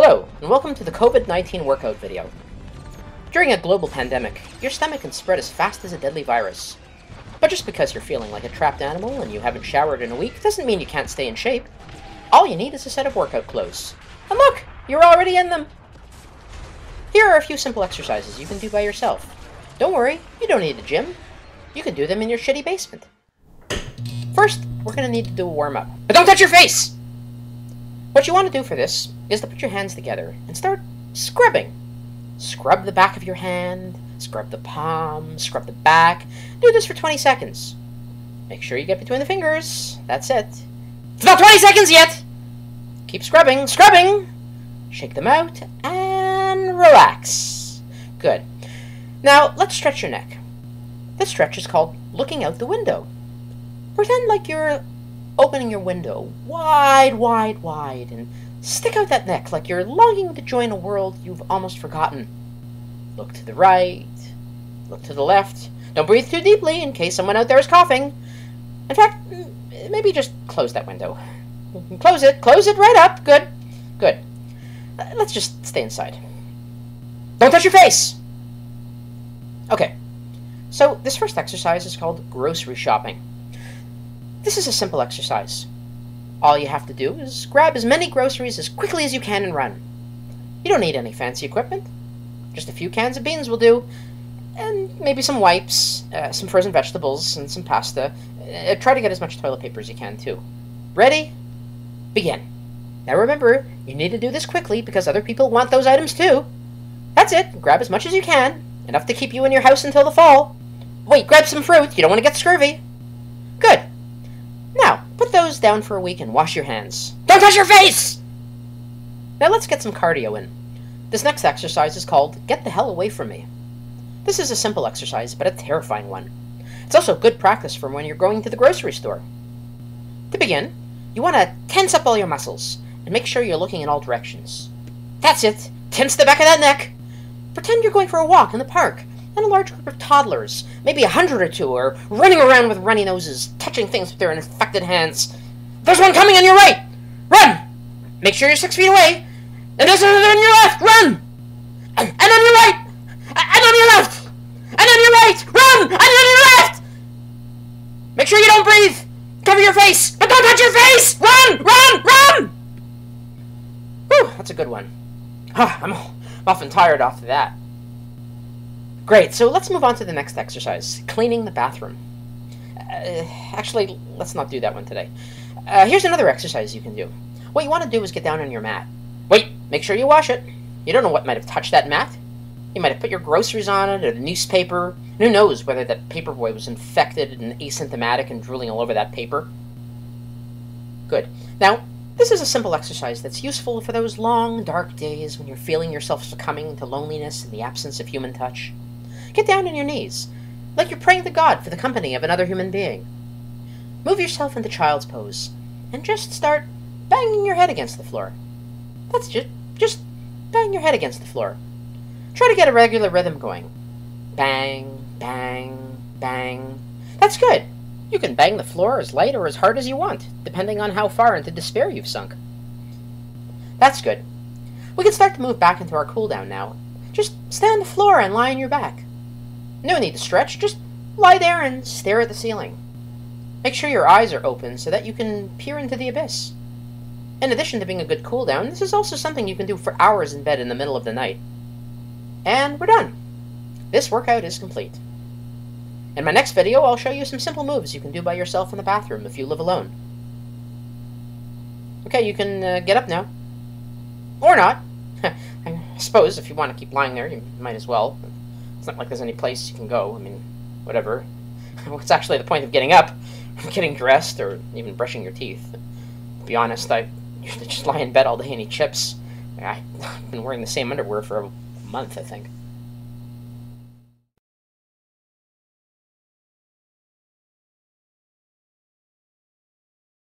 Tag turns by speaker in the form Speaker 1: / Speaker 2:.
Speaker 1: Hello, and welcome to the COVID-19 workout video. During a global pandemic, your stomach can spread as fast as a deadly virus. But just because you're feeling like a trapped animal and you haven't showered in a week doesn't mean you can't stay in shape. All you need is a set of workout clothes. And look, you're already in them! Here are a few simple exercises you can do by yourself. Don't worry, you don't need a gym. You can do them in your shitty basement. First, we're to need to do a warm-up. But don't touch your face! What you want to do for this is to put your hands together and start scrubbing. Scrub the back of your hand, scrub the palm, scrub the back. Do this for 20 seconds. Make sure you get between the fingers. That's it. It's not 20 seconds yet! Keep scrubbing, scrubbing! Shake them out, and relax. Good. Now, let's stretch your neck. This stretch is called looking out the window. Pretend like you're opening your window wide, wide, wide, and stick out that neck like you're longing to join a world you've almost forgotten. Look to the right, look to the left. Don't breathe too deeply in case someone out there is coughing. In fact, maybe just close that window. Close it, close it right up. Good, good. Let's just stay inside. Don't touch your face! Okay, so this first exercise is called grocery shopping. This is a simple exercise. All you have to do is grab as many groceries as quickly as you can and run. You don't need any fancy equipment. Just a few cans of beans will do, and maybe some wipes, uh, some frozen vegetables, and some pasta. Uh, try to get as much toilet paper as you can, too. Ready? Begin. Now remember, you need to do this quickly because other people want those items too. That's it. Grab as much as you can. Enough to keep you in your house until the fall. Wait, grab some fruit. You don't want to get scurvy. Good. Put those down for a week and wash your hands. Don't touch your face! Now let's get some cardio in. This next exercise is called Get the Hell Away From Me. This is a simple exercise, but a terrifying one. It's also good practice for when you're going to the grocery store. To begin, you want to tense up all your muscles and make sure you're looking in all directions. That's it! Tense the back of that neck! Pretend you're going for a walk in the park and a large group of toddlers, maybe a hundred or two, are running around with runny noses, touching things with their infected hands. There's one coming on your right! Run! Make sure you're six feet away! And there's another on your left! Run! And, and on your right! And on your left! And on your right! Run! And on your left! Make sure you don't breathe! Cover your face! But don't touch your face! Run! Run! Run! Whew, that's a good one. Ah, I'm often tired after that. Great, so let's move on to the next exercise, cleaning the bathroom. Uh, actually, let's not do that one today. Uh, here's another exercise you can do. What you want to do is get down on your mat. Wait, make sure you wash it. You don't know what might have touched that mat. You might have put your groceries on it, or the newspaper. Who knows whether that paperboy was infected and asymptomatic and drooling all over that paper. Good. Now, this is a simple exercise that's useful for those long, dark days when you're feeling yourself succumbing to loneliness and the absence of human touch. Get down on your knees, like you're praying to God for the company of another human being. Move yourself into child's pose, and just start banging your head against the floor. That's just, just bang your head against the floor. Try to get a regular rhythm going. Bang, bang, bang. That's good. You can bang the floor as light or as hard as you want, depending on how far into despair you've sunk. That's good. We can start to move back into our cooldown now. Just stay on the floor and lie on your back. No need to stretch, just lie there and stare at the ceiling. Make sure your eyes are open so that you can peer into the abyss. In addition to being a good cooldown, this is also something you can do for hours in bed in the middle of the night. And we're done. This workout is complete. In my next video, I'll show you some simple moves you can do by yourself in the bathroom if you live alone. Okay, you can uh, get up now. Or not. I suppose if you want to keep lying there, you might as well not like there's any place you can go. I mean, whatever. What's actually the point of getting up, getting dressed, or even brushing your teeth? To be honest, I to just lie in bed all day and eat chips. I've been wearing the same underwear for a month, I think.